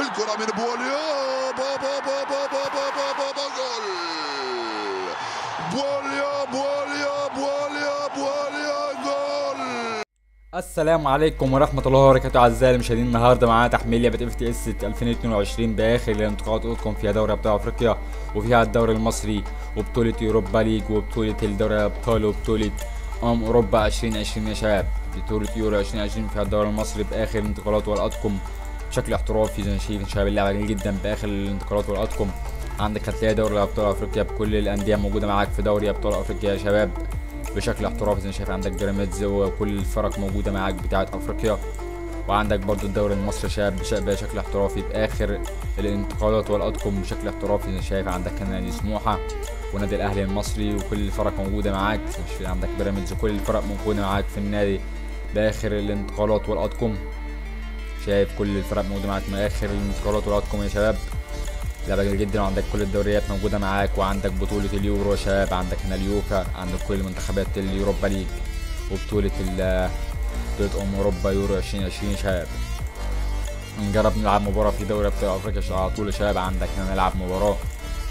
الكرة من بوليو بابا بابا بابا بابا جول بوليو بوليو بوليو بوليو جول السلام عليكم ورحمة الله وبركاته أعزائي المشاهدين النهاردة معانا تحميل لعبة FTS 2022 بآخر الانتقالات أوضكم فيها دوري أبطال أفريقيا وفيها الدوري المصري وبطولة Europa League وبطولة الدوري الأبطال وبطولة أمم أوروبا 2020 يا شباب بطولة يورو 2020 فيها الدوري المصري بآخر الانتقالات والأطقم بشكل احترافي زي ما شايفين شباب اللعبة جميل جدا بآخر الانتقالات والأطقم عندك هتلاقي دوري أبطال أفريقيا بكل الأندية موجودة معاك في دوري أبطال أفريقيا يا شباب. بشكل احترافي زي ما شايف عندك بيراميدز وكل الفرق موجودة معاك بتاعة أفريقيا. وعندك برضو الدوري المصري بش- بشكل احترافي باخر الانتقالات والاطقم بشكل احترافي زي ما شايف عندك نادي سموحة ونادي الأهلي المصري وكل الفرق موجودة معاك. عندك بيراميدز وكل الفرق موجودة معاك في النادي بآخر الانتقالات والاطقم شايف كل الفرق موجودة معاك من آخر الانتقالات والاطقم يا شباب. لعبة جميلة جدا. وعندك كل الدوريات موجودة معاك وعندك بطولة اليورو يا شباب. عندك هنا اليوفا عندك كل منتخبات اليوروبا ليج وبطولة ال بطولة أم أوروبا يورو 2020 يا شباب. نجرب نلعب مباراة في دوري أبطال أفريقيا ش- على طول يا شباب. عندك هنا نلعب مباراة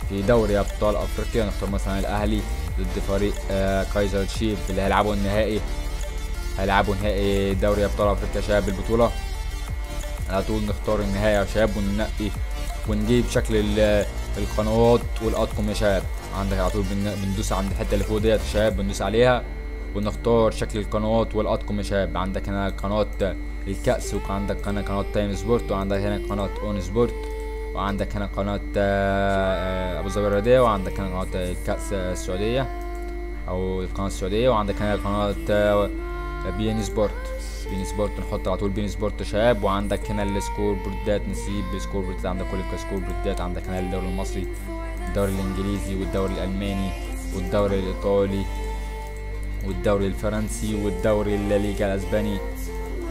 في دوري أبطال أفريقيا. نختار مثلا الأهلي ضد فريق آه كايزر تشيف اللي هيلعبوا النهائي. هيلعبوا نهائي دوري أبطال أفريقيا يا شباب. البطولة على طول نختار النهائي يا شباب وننقي ونجيب شكل ال- القنوات والاطقم يا شباب. عندك على طول بن- بندوس عند الحتة اللي فوق ديت يا شباب بندوس عليها ونختار شكل القنوات والاطقم يا شباب. عندك هنا قناة الكأس وعندك هنا قناة Time Sport وعندك هنا قناة On Sport وعندك هنا قناة آه، آه، أبو ظبي الرياضية وعندك هنا قناة الكأس السعودية أو القناة السعودية وعندك هنا قناة آه، بي إن سبورت. بي إن سبورت نحط على طول بي إن سبورت شباب. وعندك هنا ال score boardات نسيب score boardات عندك كل ال score boardات. عندك هنا الدوري المصري الدوري الإنجليزي والدوري الألماني والدوري الإيطالي والدوري الفرنسي والدوري الليجا الأسباني.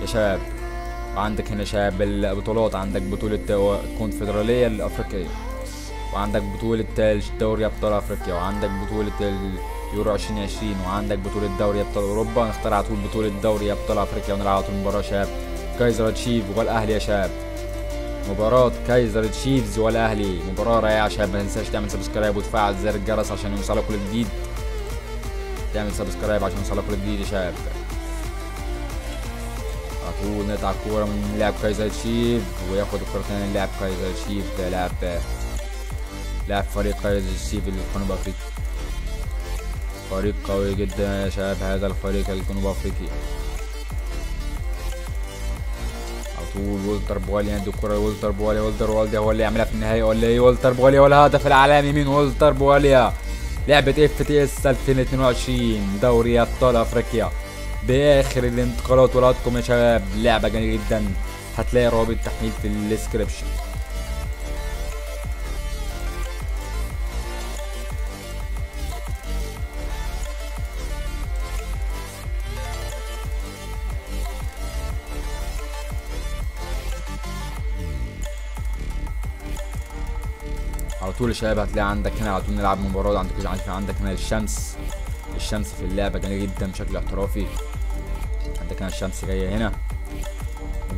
يا شباب وعندك هنا شباب البطولات. عندك بطولة الكونفدرالية الأفريقية وعندك بطولة دوري أبطال أفريقيا وعندك بطولة اليورو 2020 وعندك بطولة دوري أبطال أوروبا نختار على طول بطولة دوري أبطال أفريقيا ونلعب على طول مباراة شباب كايزر تشيفز والأهلي يا شباب مباراة كايزر تشيفز والأهلي. مباراة رائعة يا شباب ما تنساش تعمل subscribe وتفعل زر الجرس عشان يوصلك كل جديد. تعمل subscribe عشان يوصلك كل جديد يا شباب على طول نقطع الكورة من لاعب كايزر تشيف وياخد الكورة تاني من لاعب كايزر تشيف لاعب لاعب فريق كايزر تشيف الجنوب أفريقي فريق قوي جدا يا شباب هذا الفريق الجنوب أفريقي. على طول والتر بوالي عنده الكرة والتر بوالي والتر بوالي هو اللي يعملها في النهاية ولا إيه؟ والتر بوالي والهدف العالمي من والتر بواليا لعبة إف تي إس 2022 دوري أبطال أفريقيا. بآخر الانتقالات والاطقم يا شباب لعبة جميلة جدا. هتلاقي رابط تحميل في ال description على طول يا شباب هتلاقي عندك هنا على طول نلعب مباراة. عندك عندك عندك هنا الشمس. الشمس في اللعبة جميلة جدا بشكل احترافي. عندك هنا الشمس جاية هنا.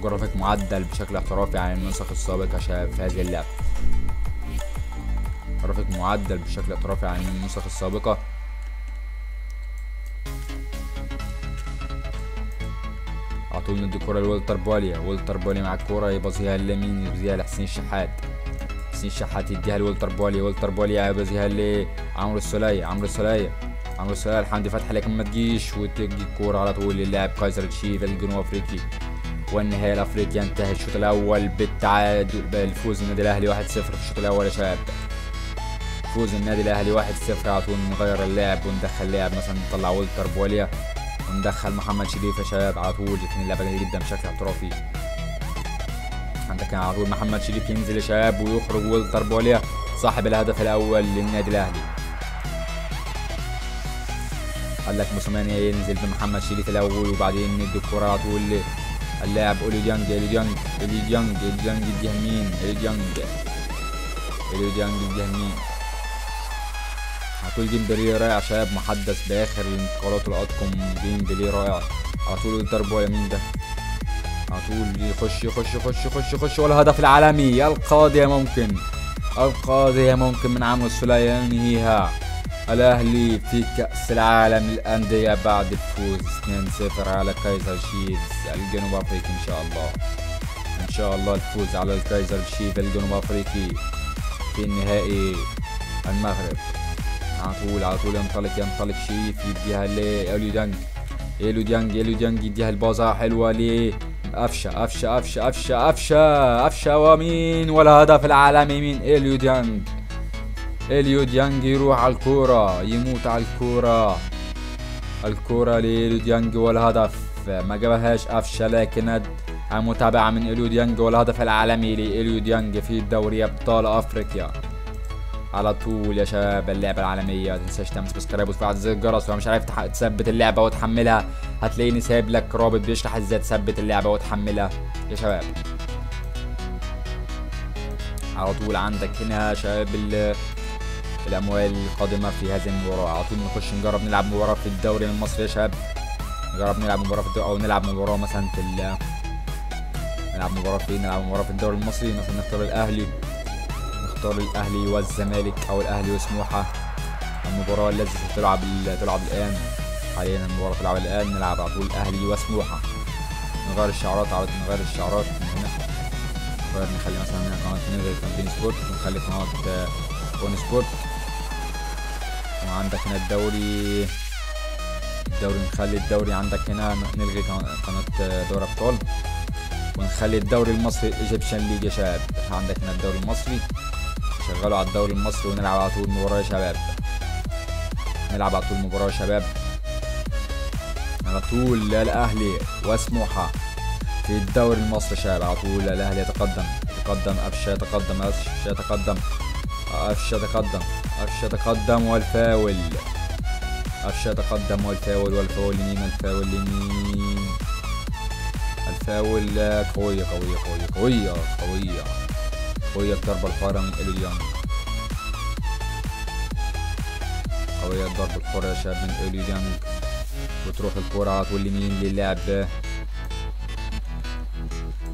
جرافيك معدل بشكل احترافي عن النسخ السابقة يا شباب في هذه اللعبة. جرافيك معدل بشكل احترافي عن النسخ السابقة على طول ندي كرة لوالتر بواليا. والتر بواليا مع الكورة يباصيها لمين؟ يباصيها لحسين الشحات. حسين الشحات يديها لولتر بوليا ولتر بوليا يبظيها لعمرو السولية عمرو السولية عمرو السولية لحمدي فتحي لكن ما تجيش وتجي الكورة على طول للاعب كايزر تشيف الجنوب أفريقي. والنهائي الأفريقي ينتهي الشوط الأول بالتعادل بالفوز النادي الأهلي 1-0 في الشوط الأول يا شباب. فوز النادي الأهلي 1-0 على طول نغير اللاعب وندخل لاعب مثلا نطلع ولتر بوليا وندخل محمد شريف يا شباب على طول الاثنين جميلة جدا بشكل احترافي. عندك على طول محمد شريف ينزل يا شباب ويخرج والتر بواليا صاحب الهدف الأول للنادي الأهلي. قال لك موسيماني ينزل بمحمد شريف الأول وبعدين ندي الكره على طول اللاعب أليو ديانج أليو ديانج أليو ديانج أليو ديانج يديها لمين أليو ديانج أليو ديانج يديها لمين على طول جيم بلاي رائع شباب محدث باخر الانتقالات والاطقم جيم بلاي رائع. على طول والتر بواليا مين ده؟ على طول. يخش يخش يخش يخش يخش. والهدف العالمي القاضية ممكن القاضية ممكن من عمرو السولية ينهيها الأهلي في كأس العالم للأندية بعد الفوز 2-0 على كايزر تشيفز الجنوب أفريقي إن شاء الله. إن شاء الله الفوز على الكايزر شيف الجنوب أفريقي في النهائي المغرب. على طول على طول ينطلق ينطلق شيف يديها لإليو ديانج إليو ديانج إليو ديانج يديها الباصة حلوة ل أفشة أفشة أفشة أفشة أفشة أفشة ومين والهدف العالمي مين إليو ديانج إليو ديانج يروح على الكورة يموت على الكورة. الكورة لإليو ديانج والهدف ما جابهاش أفشة لكن المتابعة من إليو ديانج والهدف العالمي لإليو ديانج في دوري أبطال أفريقيا. على طول يا شباب اللعبة العالمية. متنساش تعمل سبسكرايب وتفعل زر الجرس. ولو مش عارف تثبت اللعبة وتحملها هتلاقيني سايب لك رابط بيشرح إزاي تثبت اللعبة وتحملها. يا شباب. على طول عندك هنا يا شباب ال- الأموال القادمة في هذه المباراة. على طول نخش نجرب نلعب مباراة في الدوري المصري يا شباب. نجرب نلعب مباراة في أو نلعب مباراة مثلا في ال نلعب مباراة فين؟ نلعب مباراة في الدوري المصري. مثلا نختار الأهلي. نختار الأهلي والزمالك أو الأهلي وسموحة. المباراة التي ستلعب تلعب الآن حاليا المباراة تلعب الآن نلعب على طول الأهلي وسموحة. نغير الشعارات على نغير الشعارات. من هنا نغير نخلي مثلا هنا قناة نلغي قناة سبورت. ونخلي قناة آه، أون سبورت. وعندك هنا الدوري. الدوري نخلي الدوري عندك هنا. نلغي قناة دوري أبطال؟ ونخلي الدوري المصري ال Egyptian League يا شباب. عندك هنا الدوري المصري. شغلوا على الدوري المصري ونلعب على طول مباراة يا شباب. نلعب على طول مباراة يا شباب. على طول الاهلي وسموحة في الدوري المصري يا شباب. على طول الاهلي يتقدم. يتقدم افشة يتقدم افشة يتقدم. افشة يتقدم. افشة يتقدم والفاول. افشة يتقدم والفاول والفاول يمين الفاول يمين. الفاول قوية قوية قوية قوية قوية. قوية الضربة الحارة من ديانج قوية الضربة الحارة يا شباب من ديانج وتروح الكرة على طول يمين للاعب.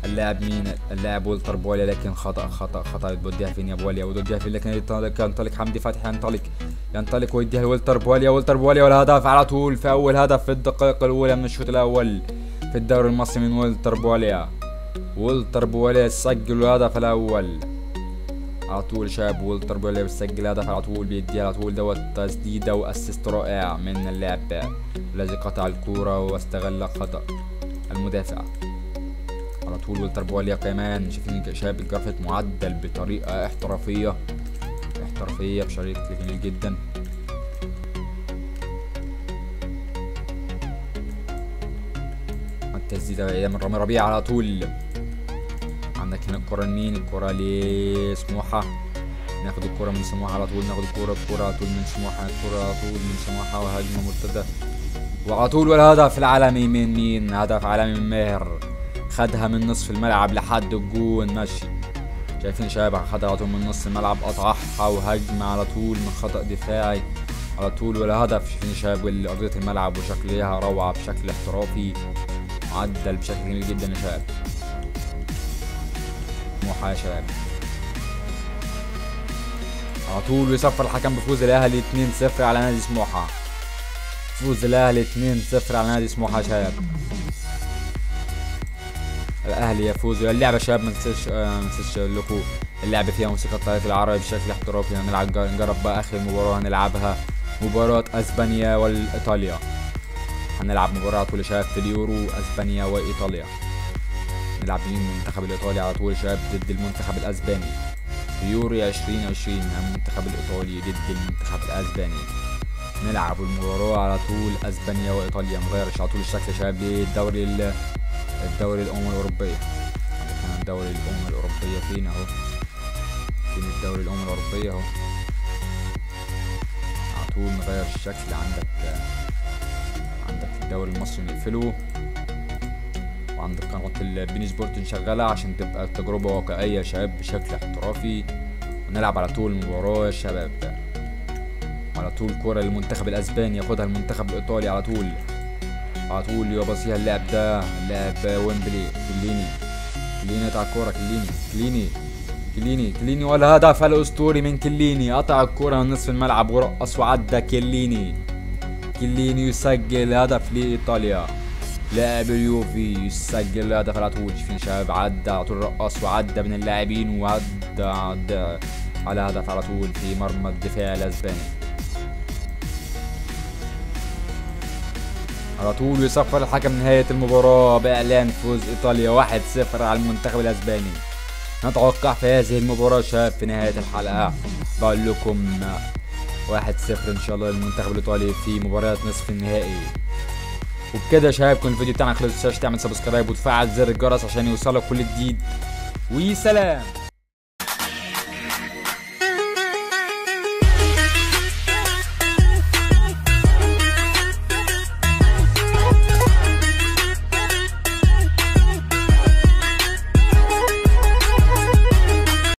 اللاعب مين؟ اللاعب ولتر بواليا لكن خطأ خطأ خطأ بوديها فين يا بواليا وديها فين لكن ينطلق حمدي فتحي ينطلق ينطلق ويديها لولتر بواليا ولتر بواليا والهدف على طول في أول هدف في الدقائق الأولى من الشوط الأول في الدوري المصري من ولتر بواليا ولتر بواليا سجل الهدف الأول. على طول شاب ولتر بواليا بيسجل هدف على طول بيديها على طول دوت تسديدة وأسيست رائع من اللاعب الذي قطع الكورة واستغل خطأ المدافع. على طول ولتر بواليا كمان. شايفين شاب جرافت معدل بطريقة احترافية. احترافية بشكل جميل جدا. التسديدة بعيدة من رامي ربيع على طول. هنا الكرة لمين الكرة لسموحة ناخد الكرة من سموحة على طول ناخد الكرة الكرة على طول من سموحة الكرة على طول من سموحة وهجمة مرتدة. وعلى طول والهدف العالمي من مين؟ هدف عالمي من ماهر. خدها من نصف الملعب لحد الجون ماشي. شايفين شباب؟ خدها على طول من نص الملعب قطعها وهجمة على طول من خطأ دفاعي. على طول والهدف. شايفين شباب؟ أرضية الملعب وشكلها روعة بشكل احترافي معدل بشكل جميل جدا يا شباب. سموحة يا شباب. على طول يصفر الحكم بفوز الأهلي 2-0 على نادي سموحة. فوز الأهلي 2-0 على نادي سموحة يا شباب. الأهلي يفوز. اللعبة يا شباب ما تنساش آه، ما تنساش لكم اللعبة فيها موسيقى الطريق العربي بشكل احترافي. هنلعب نجرب بقى آخر مباراة هنلعبها. مباراة أسبانيا والإيطاليا. هنلعب طول يا شباب في اليورو أسبانيا وإيطاليا. نلعب مين المنتخب الإيطالي على طول شباب ضد المنتخب الأسباني. في يورو 2020 المنتخب الإيطالي ضد المنتخب الأسباني. نلعب المباراة على طول أسبانيا وإيطاليا نغير على طول الشكل شباب للدوري ال- الدوري الأمم الأوروبية. عندك هنا الدوري الأمم الأوروبية فين أهو؟ فين الدوري الأمم الأوروبية أهو؟ على طول نغير الشكل. عندك عندك الدوري المصري نقفله. وعندك قناة البين سبورت نشغلها عشان تبقى التجربة واقعية يا شباب بشكل احترافي. ونلعب على طول المباراة يا شباب. على طول كرة للمنتخب الأسباني ياخدها المنتخب الإيطالي على طول. على طول يا بصيها اللاعب ده اللاعب ويمبلي. كليني كليني قطع الكورة كليني كليني كليني كليني. ولا هدف الأسطوري من كليني. قطع الكورة من نصف الملعب ورقص وعدى كليني. كليني يسجل هدف لإيطاليا. لاعب اليوفي يسجل هدف على طول شباب عدى على طول رقص وعدى من اللاعبين وعدى عدى على هدف على طول في مرمى الدفاع الأسباني. على طول يصفر الحكم نهاية المباراة بإعلان فوز إيطاليا 1-0 على المنتخب الأسباني. نتوقع في هذه المباراة شباب في نهاية الحلقة. بقول لكم 1-0 إن شاء الله للمنتخب الإيطالي في مباراة نصف النهائي. وبكده يا شباب كل الفيديو بتاعنا خلص. متنساش تعمل سبسكرايب وتفعل زر الجرس عشان يوصلك كل جديد. وسلام.